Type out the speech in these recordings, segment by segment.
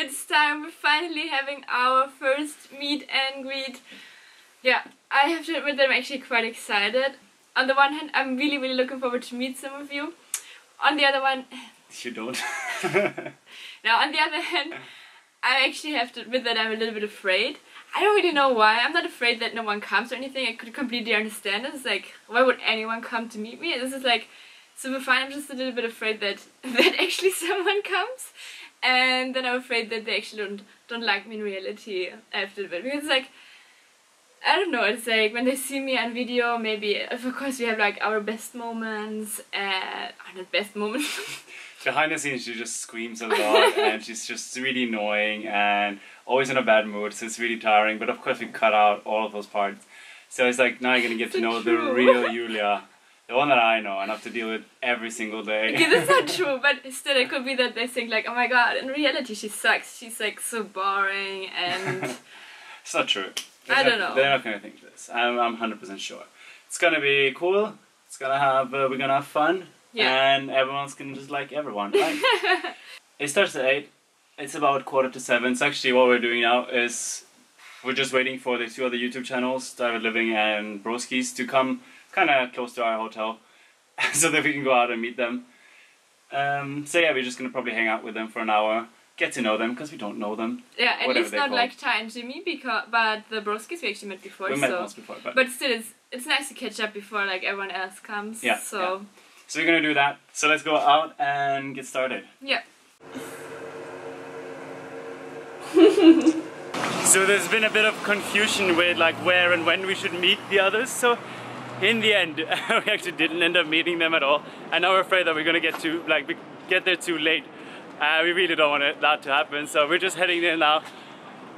it's time. We're finally having our first meet and greet. Yeah, I have to admit that I'm actually quite excited. On the one hand, I'm really, really looking forward to meet some of you. On the other one, You don't. now on the other hand, I actually have to admit that I'm a little bit afraid. I don't really know why. I'm not afraid that no one comes or anything. I could completely understand it. It's like, why would anyone come to meet me? This is like super fine. I'm just a little bit afraid that that actually someone comes, and then I'm afraid that they actually don't don't like me in reality after bit because it's like. I don't know, it's like when they see me on video, maybe, of course, we have like our best moments, uh, not best moments, Behind the scenes, she just screams a lot and she's just really annoying and always in a bad mood, so it's really tiring. But of course, we cut out all of those parts. So it's like now you're gonna get to know the real Julia, the one that I know and have to deal with every single day. Okay, that's not true, but still, it could be that they think like, oh my god, in reality she sucks. She's like so boring, and It's not true. I They're don't not- know. They're not gonna think this. I'm I'm hundred percent sure. It's gonna be cool. It's gonna have uh, we're gonna have fun. Yeah. And everyone's gonna just like everyone. Right? it starts at eight. It's about quarter to seven. So actually, what we're doing now is we're just waiting for the two other YouTube channels, Divert Living and Broskis, to come kind of close to our hotel, so that we can go out and meet them. Um, so yeah, we're just gonna probably hang out with them for an hour, get to know them because we don't know them. yeah, and Whatever it's not called. like Ty and Jimmy, because but the Broskis we actually met before, we met so once before, but but still, it's it's nice to catch up before like everyone else comes. Yeah, So so we're gonna do that. So let's go out and get started. yeah. So there's been a bit of confusion with like where and when we should meet the others. So in the end, we actually didn't end up meeting them at all, and now we're afraid that we're gonna get too like get there too late. Uh, we really don't want it, that to happen, so we're just heading there now.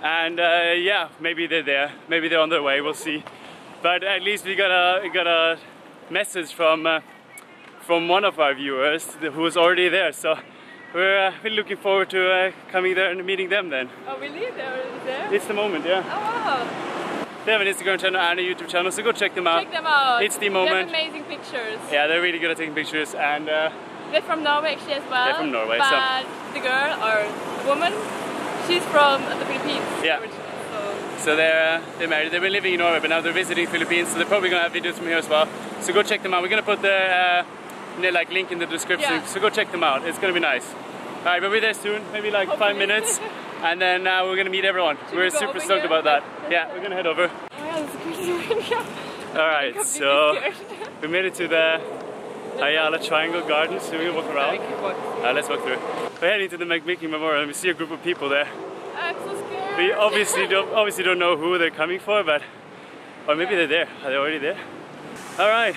And uh, yeah, maybe they're there, maybe they're on their way. We'll see. But at least we got a got a message from uh, from one of our viewers who was already there. So we're uh, really looking forward to uh, coming there and meeting them then. Oh really? They're already there? It's the moment, yeah. Oh wow! They have an Instagram channel and a YouTube channel, so go check them out. Check them out. It's the They have moment. amazing pictures. Yeah, they're really good at taking pictures, and uh, They're from Norway actually as well. They're from Norway, so- But the girl or the woman, she's from the Philippines. Yeah. originally, So so they're uh, they're married. They've been living in Norway, but now they're visiting Philippines, so they're probably gonna have videos from here as well. So go check them out. We're gonna put the uh, like link in the description, Yeah. so go check them out. It's gonna be nice. All right, but we're there soon, maybe like five minutes, and then uh, we're gonna meet everyone. Should we're we super stoked about that. Yeah, we're gonna head over. Oh yeah, that's crazy. All right, so we made it to the Ayala Triangle Gardens. So we're gonna walk around. Uh, let's walk through. We're heading to the McMickey Memorial, and we see a group of people there. I'm so scared. We obviously don't obviously don't know who they're coming for, but or maybe they're there. Are they already there? All right,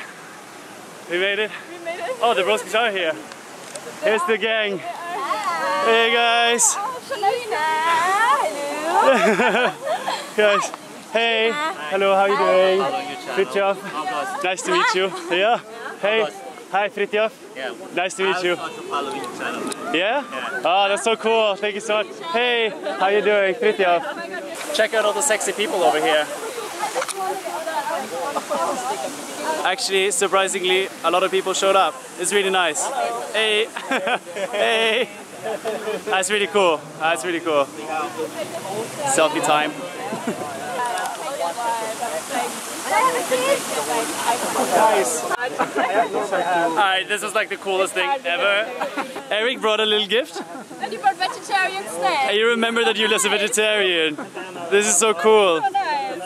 we made it. We made it. Oh, the Broskis are here. Here's the gang. Hey guys, guys. Hey, hello. How are you doing? Fritjof. Nice to meet you. Yeah. Hey. Hi, Fritjof. Yeah. Nice to meet you. also following your channel. Yeah? Oh, that's so cool. Thank you so much. Hey, how you doing? Fritjof. Check out all the sexy people over here. Actually, surprisingly, a lot of people showed up. It's really nice. Hey, hey. That's really cool. That's really cool. Selfie time. Guys. Alright, this was like the coolest thing ever. Eric brought a little gift. And you brought vegetarian snack. And you remember that Julia's a vegetarian. This is so cool. Nice.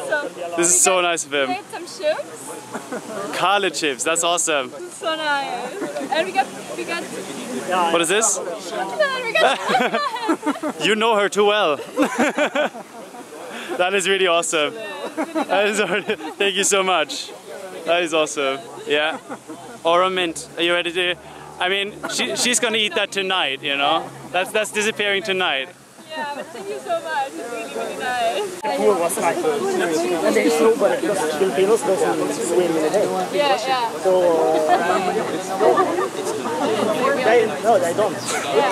This is so nice of we him. ate some chips. Kale chips, that's awesome. So nice. And we got we got What is this? and we got You know her too well. that is really awesome. That is already, thank you so much. That is awesome. Yeah. Or mint. Are you ready to? I mean, she, she's gonna eat that tonight. You know. That's that's disappearing tonight. Yeah, but thank you so much. It's really really nice. pool was like, and there's nobody because Filipinos doesn't swim in the day. Yeah, yeah. So uh, they no, they don't.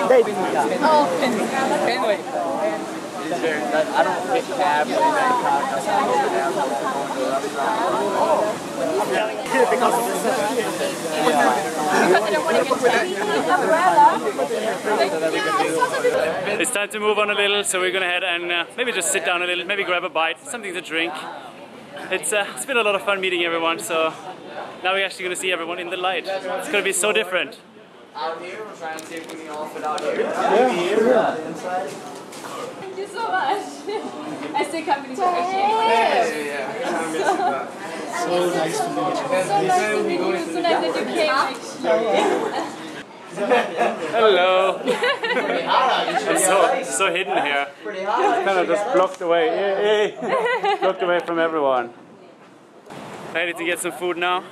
They yeah. Oh. Anyway, I don't get cabs or that because of I don't want to get It's time to move on a little, so we're gonna head and uh, maybe just sit down a little, maybe grab a bite, something to drink. It's uh, it's been a lot of fun meeting everyone, so now we're actually gonna see everyone in the light. It's gonna be so different. Out here, we're trying to see if we can all fit out here. Thank you so much. I still can't believe I'm actually So nice to meet you. So nice to meet you. So nice that you came actually. Hello. I'm so so hidden here. Pretty. Kind of just blocked away. Yay, yay. blocked away from everyone. Ready to get some food now?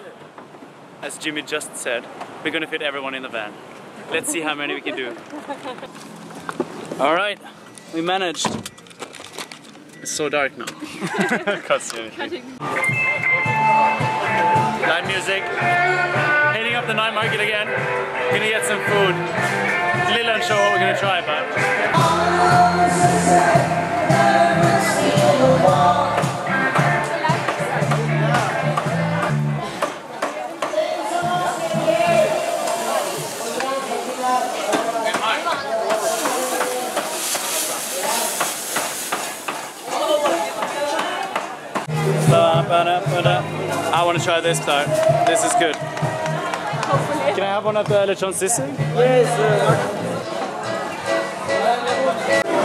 As Jimmy just said, we're gonna fit everyone in the van. Let's see how many we can do. All right, we managed. It's so dark now. Live music. Heading up the night market again. Gonna get some food. Little unsure what we're gonna try, but I want to try this part. This is good. Can I have one of the lechon sisig? Yes,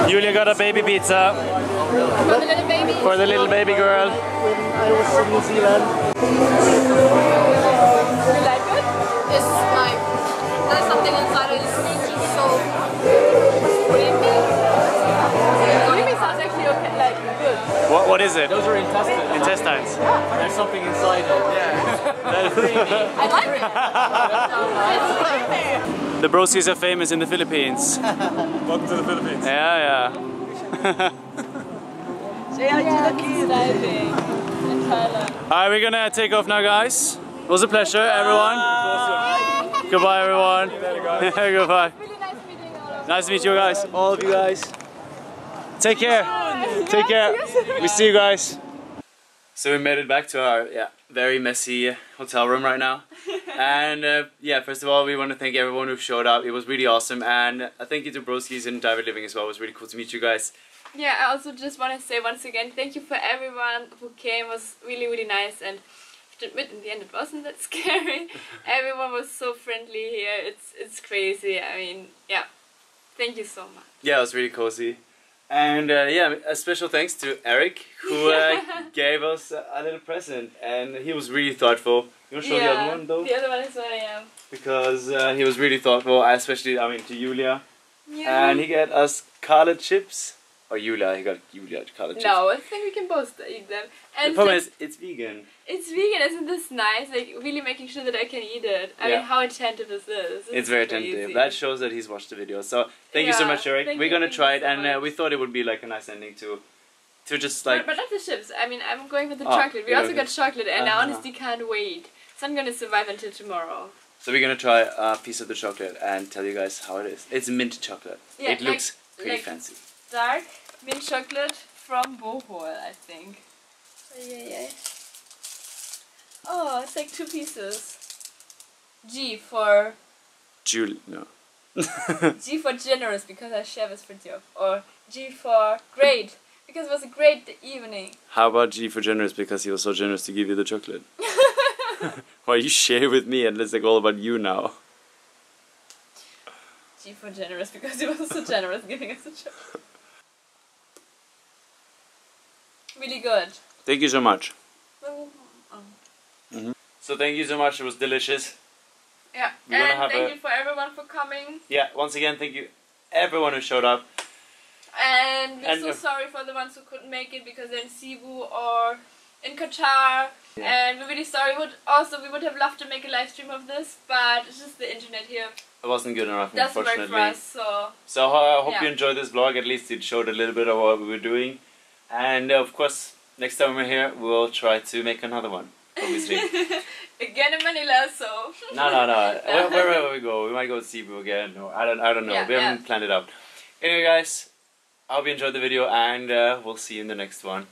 Julia got a baby pizza For the little baby. for the little baby girl. I was in New Zealand. There's something inside it. I like it. The Broskis are famous in the Philippines. Welcome to the Philippines. Yeah, yeah. Diving in Thailand. Alright, we're gonna take off now, guys. It was a pleasure, everyone. Goodbye, everyone. Goodbye. Really nice meeting all of you. Nice to meet you guys, all of you guys. Take care. Take care. We see you guys. So we made it back to our yeah very messy hotel room right now. and uh, yeah, first of all, we want to thank everyone who showed up. It was really awesome, and thank you to Broskis and Divert Living as well. It was really cool to meet you guys. Yeah, I also just want to say once again, thank you for everyone who came. It was really, really nice. And to admit, in the end, it wasn't that scary. everyone was so friendly here. It's it's crazy. I mean, yeah. Thank you so much. Yeah, it was really cozy. And uh, yeah, a special thanks to Eric who uh, gave us a, a little present, and he was really thoughtful. You want to show the other one though? The other one is where I am. Because uh, he was really thoughtful, especially I mean to Julia, Yeah. and he got us collard chips. Or Julia, he got Julia collard chips. no, I think we can both eat them. The problem is, it's vegan. it's vegan, isn't this nice? Like really making sure that I can eat it. I Yeah. mean, how attentive is this? It's very tentative. crazy. That shows that he's watched the video. So thank you so much, Eric. We're you, gonna try it, so and uh, we thought it would be like a nice ending to, to just like. but, not the chips. I mean, I'm going with the Oh, chocolate. We yeah, also okay. got chocolate, and I Uh-huh. honestly can't wait. So I'm gonna survive until tomorrow. So we're gonna try a piece of the chocolate and tell you guys how it is. It's mint chocolate. Yeah, it looks pretty like- fancy. Dark mint chocolate from Bohol, I think. Yeah, yeah. Oh, it's like two pieces. G for Julie, no. G for generous because I share with Fritjof, or G for great because it was a great evening. How about G for generous because he was so generous to give you the chocolate? Why you share with me and it's like all about you now? G for generous because he was so generous giving us a chocolate. Really good. Thank you so much. Um, So thank you so much. It was delicious. Yeah, gonna and thank a- you for everyone for coming. Yeah. Once again, thank you everyone who showed up. And we're And so sorry for the ones who couldn't make it because they're in Cebu or in Qatar. And we're really sorry. Would also we would have loved to make a live stream of this, but it's just the internet here It wasn't good enough, doesn't work unfortunately. for us. So So uh, I hope Yeah. you enjoyed this vlog. At least it showed a little bit of what we were doing. And uh, of course, next time we're here, we'll try to make another one. Obviously. again in Manila. So no, no, no. Where- Wherever we go, we might go to Cebu again. Or I don't, I don't know. Yeah, we haven't yeah. planned it out. Anyway, guys, I hope you enjoyed the video, and uh, we'll see you in the next one.